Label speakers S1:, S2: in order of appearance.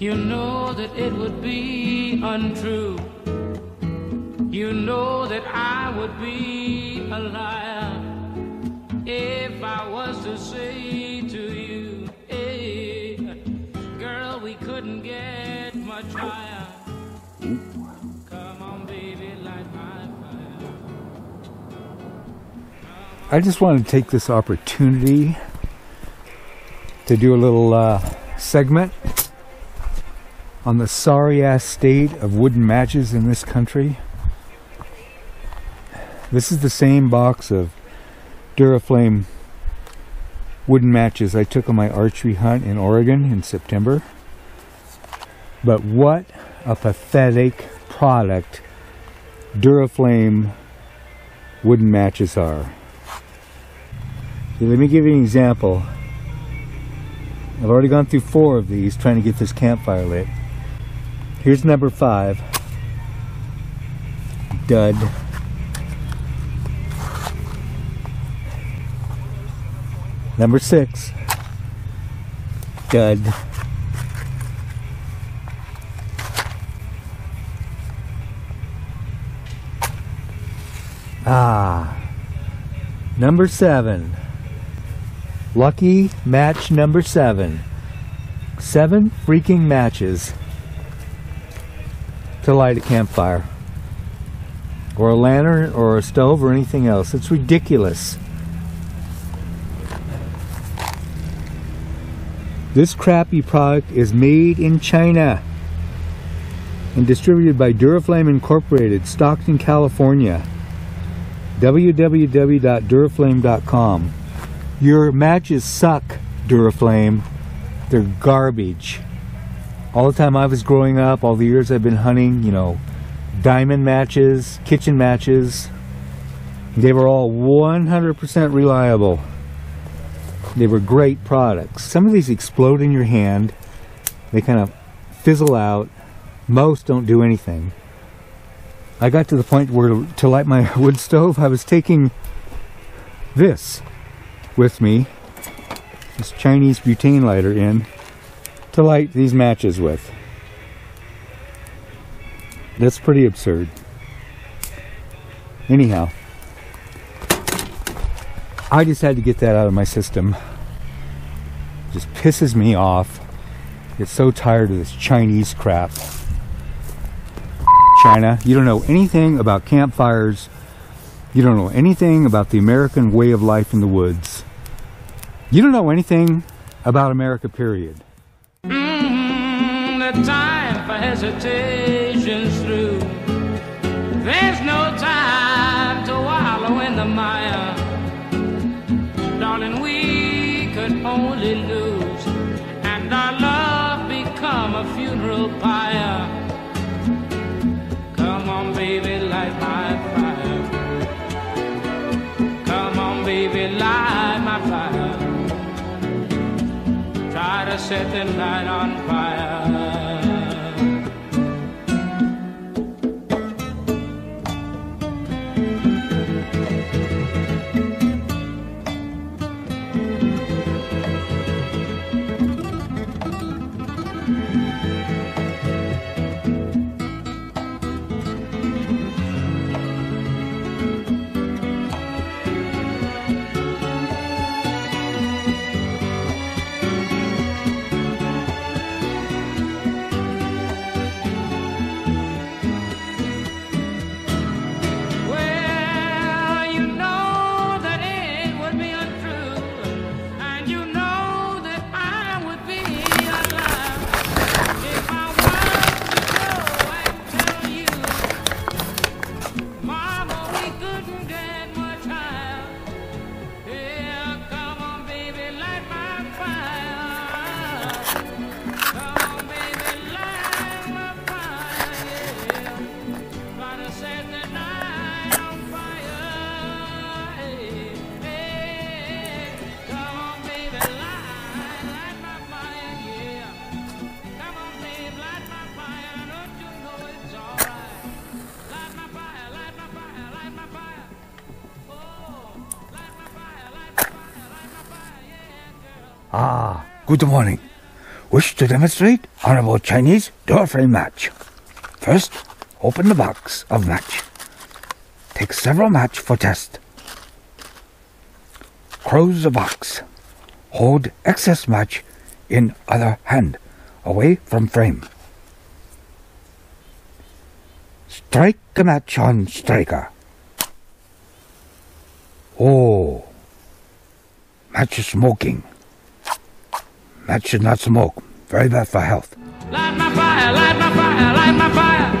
S1: You know that it would be untrue. You know that I would be a liar if I was to say to you, hey, girl, we couldn't get much higher. On, baby.
S2: I just want to take this opportunity to do a little uh, segment on the sorry ass state of wooden matches in this country. This is the same box of Duraflame wooden matches I took on my archery hunt in Oregon in September. But what a pathetic product Duraflame wooden matches are. Let me give you an example. I've already gone through four of these trying to get this campfire lit. Here's number five. Dud. Number six. Dud. Ah. Number seven. Lucky match number seven. Seven freaking matches to light a campfire. Or a lantern or a stove or anything else. It's ridiculous. This crappy product is made in China and distributed by Duraflame Incorporated, Stockton, California. www.duraflame.com. Your matches suck, Duraflame. They're garbage. All the time I was growing up, all the years I've been hunting, you know, diamond matches, kitchen matches, they were all 100% reliable. They were great products. Some of these explode in your hand. They kind of fizzle out. Most don't do anything. I got to the point where to light my wood stove, I was taking this with me, this Chinese butane lighter in, to light these matches with. That's pretty absurd. Anyhow, I just had to get that out of my system. just pisses me off. Get so tired of this Chinese crap. China, you don't know anything about campfires. You don't know anything about the American way of life in the woods. You don't know anything about America, period.
S1: Time for hesitation's through. There's no time to wallow in the mire. Darling, we could only lose, and our love become a funeral pyre. Come on, baby, light my fire. Come on, baby, light my fire. Try to set the night on fire.
S2: Ah, good morning. Wish to demonstrate honorable Chinese door frame match. First, open the box of match. Take several match for test. Close the box. Hold excess match in other hand, away from frame. Strike a match on striker. Oh, match smoking. That should not smoke. Very bad for health.
S1: Light my fire, light my fire, light my fire.